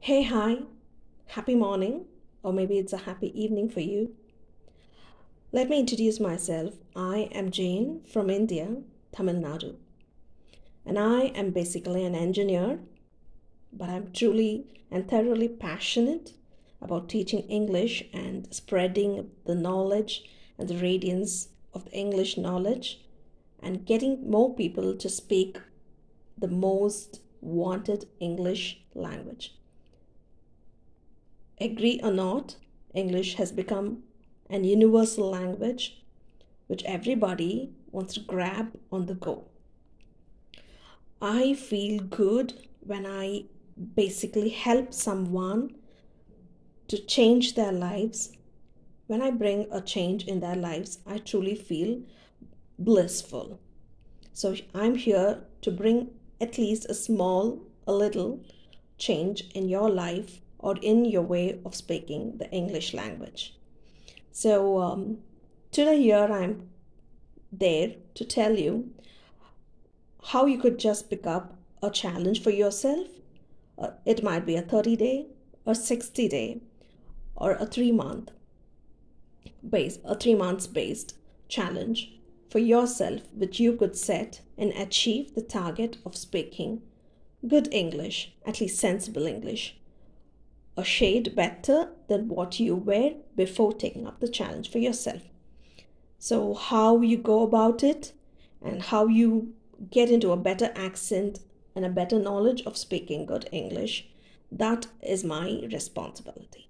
Hey, hi, happy morning, or maybe it's a happy evening for you. Let me introduce myself. I am Jane from India, Tamil Nadu. And I am basically an engineer, but I'm truly and thoroughly passionate about teaching English and spreading the knowledge and the radiance of the English knowledge and getting more people to speak the most wanted English language. Agree or not, English has become an universal language which everybody wants to grab on the go. I feel good when I basically help someone to change their lives. When I bring a change in their lives, I truly feel blissful. So I'm here to bring at least a small, a little change in your life or in your way of speaking the English language. So um, today here I'm there to tell you how you could just pick up a challenge for yourself. Uh, it might be a 30 day, a 60 day, or a three month base, a three months based challenge for yourself which you could set and achieve the target of speaking good English, at least sensible English, a shade better than what you were before taking up the challenge for yourself. So, how you go about it and how you get into a better accent and a better knowledge of speaking good English, that is my responsibility.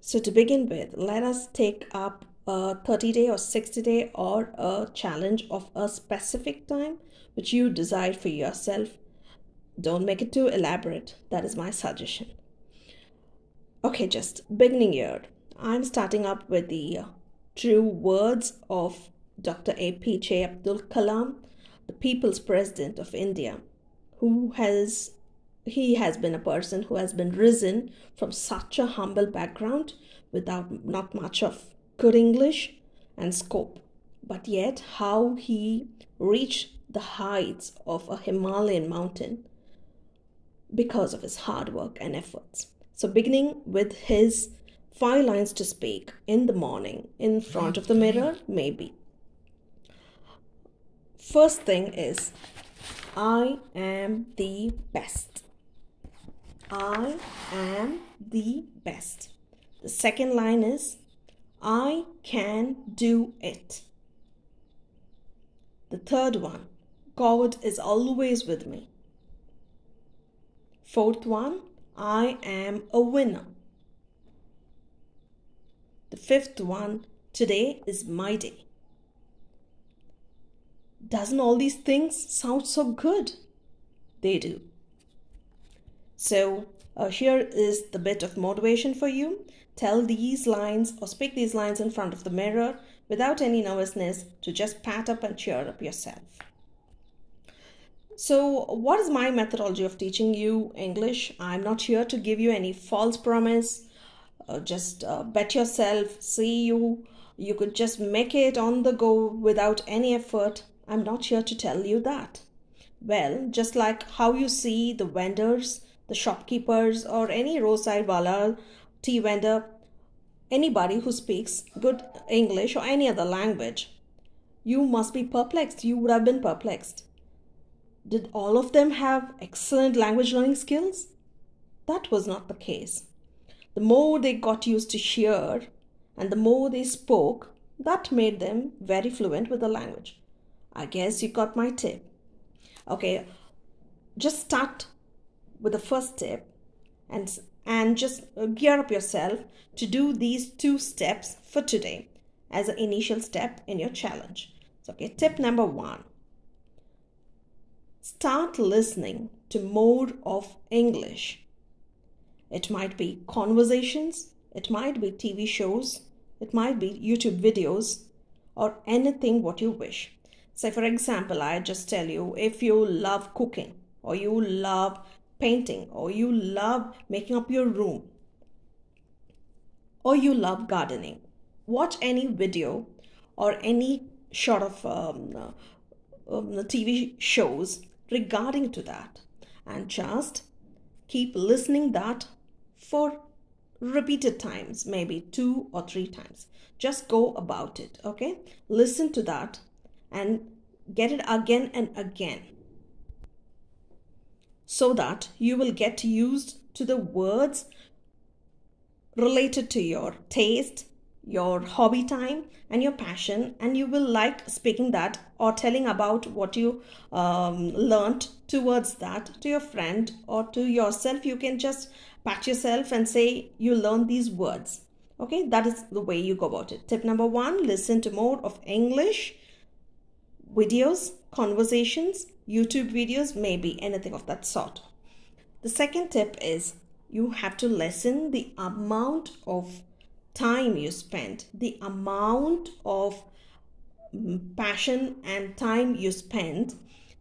So, to begin with, let us take up a 30 day or 60 day or a challenge of a specific time which you decide for yourself. Don't make it too elaborate. That is my suggestion. Okay, just beginning here. I'm starting up with the true words of Dr. APJ Abdul Kalam, the People's President of India, who has he has been a person who has been risen from such a humble background without not much of good English and scope, but yet how he reached the heights of a Himalayan mountain because of his hard work and efforts. So, beginning with his five lines to speak in the morning in front of the mirror, maybe. First thing is, I am the best. I am the best. The second line is, I can do it. The third one, God is always with me. Fourth one, I am a winner. The fifth one, today is my day. Doesn't all these things sound so good? They do. So, uh, here is the bit of motivation for you. Tell these lines or speak these lines in front of the mirror without any nervousness to just pat up and cheer up yourself. So, what is my methodology of teaching you English? I'm not here to give you any false promise. Uh, just uh, bet yourself, see you. You could just make it on the go without any effort. I'm not here to tell you that. Well, just like how you see the vendors, the shopkeepers, or any roadside wala, tea vendor, anybody who speaks good English or any other language, you must be perplexed. You would have been perplexed did all of them have excellent language learning skills? That was not the case. The more they got used to hear and the more they spoke, that made them very fluent with the language. I guess you got my tip. Okay, just start with the first tip and and just uh, gear up yourself to do these two steps for today as an initial step in your challenge. So, okay, tip number one start listening to more of English. It might be conversations, it might be TV shows, it might be YouTube videos, or anything what you wish. Say, for example, I just tell you if you love cooking, or you love painting, or you love making up your room, or you love gardening, watch any video or any sort of um, uh, um, TV shows regarding to that and just keep listening that for repeated times, maybe two or three times. Just go about it, okay? Listen to that and get it again and again so that you will get used to the words related to your taste, your hobby time, and your passion, and you will like speaking that or telling about what you um, learned towards that to your friend or to yourself. You can just pat yourself and say you learned these words. Okay, that is the way you go about it. Tip number one listen to more of English videos, conversations, YouTube videos, maybe anything of that sort. The second tip is you have to lessen the amount of time you spend, the amount of mm, passion and time you spend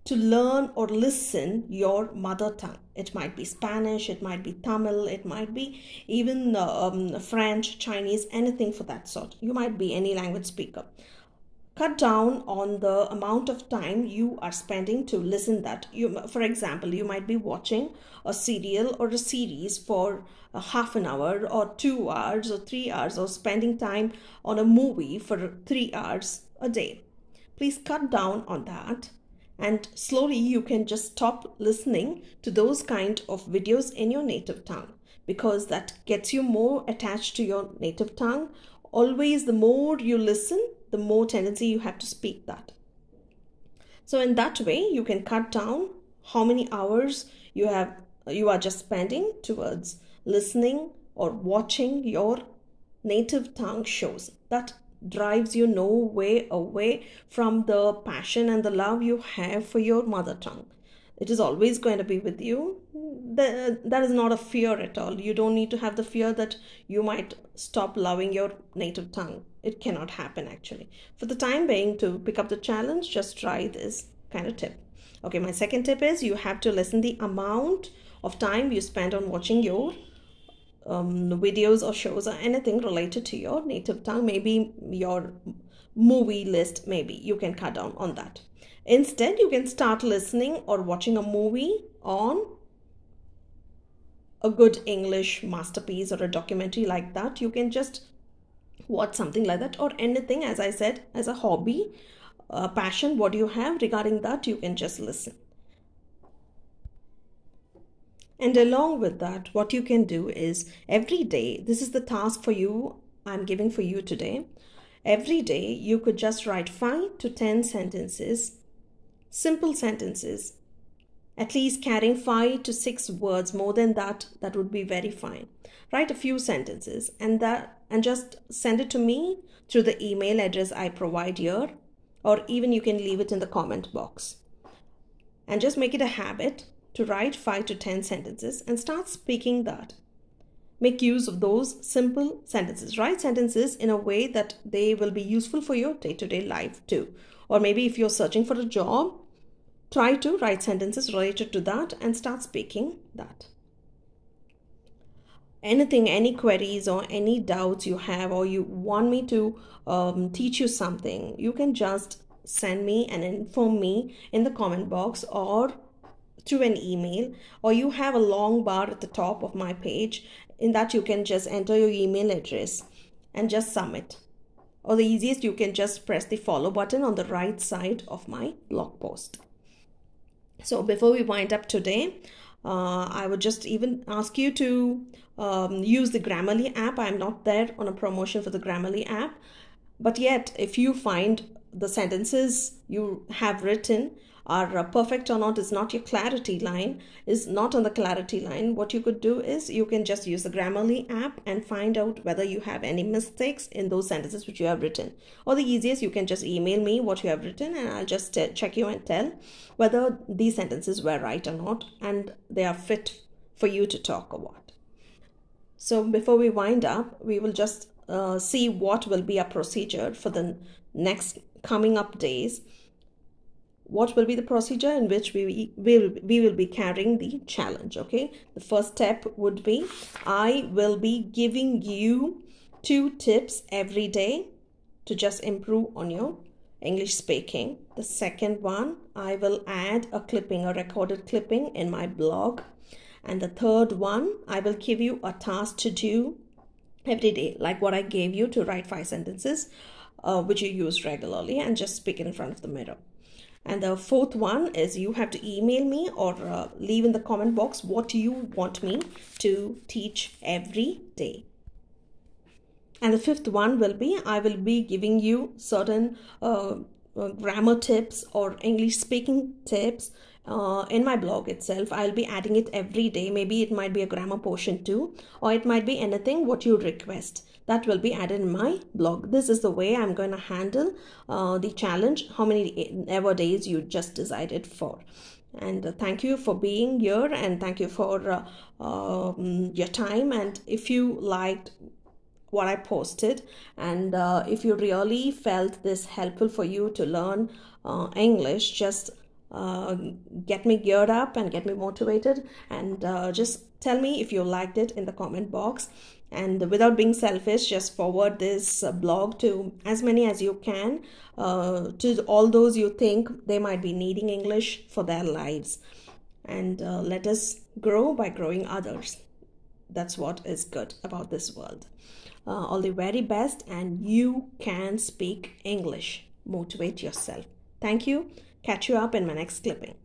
to learn or listen your mother tongue. It might be Spanish, it might be Tamil, it might be even um, French, Chinese, anything for that sort. You might be any language speaker cut down on the amount of time you are spending to listen that. You for example you might be watching a serial or a series for a half an hour or 2 hours or 3 hours or spending time on a movie for 3 hours a day. Please cut down on that. And slowly you can just stop listening to those kind of videos in your native tongue because that gets you more attached to your native tongue. Always the more you listen the more tendency you have to speak that. So in that way, you can cut down how many hours you have you are just spending towards listening or watching your native tongue shows. That drives you no way away from the passion and the love you have for your mother tongue it is always going to be with you that is not a fear at all you don't need to have the fear that you might stop loving your native tongue it cannot happen actually. For the time being to pick up the challenge just try this kind of tip. Okay my second tip is you have to lessen the amount of time you spend on watching your um, videos or shows or anything related to your native tongue. Maybe your movie list maybe you can cut down on that. Instead, you can start listening or watching a movie on a good English masterpiece or a documentary like that. You can just watch something like that or anything, as I said, as a hobby, a passion, what do you have regarding that, you can just listen. And along with that, what you can do is every day, this is the task for you, I'm giving for you today. Every day, you could just write 5 to 10 sentences simple sentences at least carrying five to six words more than that that would be very fine. Write a few sentences and that and just send it to me through the email address i provide here or even you can leave it in the comment box. And just make it a habit to write 5 to 10 sentences and start speaking that. Make use of those simple sentences. Write sentences in a way that they will be useful for your day-to-day life too. Or maybe if you're searching for a job, try to write sentences related to that and start speaking that. Anything, any queries or any doubts you have, or you want me to um, teach you something, you can just send me and inform me in the comment box or through an email or you have a long bar at the top of my page in that you can just enter your email address and just submit or the easiest you can just press the follow button on the right side of my blog post so before we wind up today uh, I would just even ask you to um, use the Grammarly app. I'm not there on a promotion for the Grammarly app, but yet if you find the sentences you have written are perfect or not is not your clarity line is not on the clarity line. What you could do is you can just use the grammarly app and find out whether you have any mistakes in those sentences which you have written. Or the easiest you can just email me what you have written and i'll just uh, check you and tell whether these sentences were right or not and they are fit for you to talk about. So before we wind up we will just uh, see what will be a procedure for the next coming up days what will be the procedure in which we will we will be carrying the challenge okay? The first step would be i will be giving you two tips every day to just improve on your english speaking. The second one i will add a clipping a recorded clipping in my blog. And the third one, I will give you a task to do every day, like what I gave you to write five sentences, uh, which you use regularly, and just speak in front of the mirror. And the fourth one is you have to email me or uh, leave in the comment box what you want me to teach every day. And the fifth one will be I will be giving you certain uh, grammar tips or English speaking tips uh, in my blog itself. I'll be adding it every day. Maybe it might be a grammar portion too, or it might be anything what you request. That will be added in my blog. This is the way I'm going to handle uh, the challenge, how many ever days you just decided for and uh, thank you for being here and thank you for uh, um, your time and if you liked what I posted. And uh, if you really felt this helpful for you to learn uh, English, just uh, get me geared up and get me motivated. And uh, just tell me if you liked it in the comment box. And without being selfish, just forward this uh, blog to as many as you can, uh, to all those you think they might be needing English for their lives. And let us grow by growing others. That's what is good about this world uh, all the very best and you can speak English. Motivate yourself. Thank you. Catch you up in my next clipping.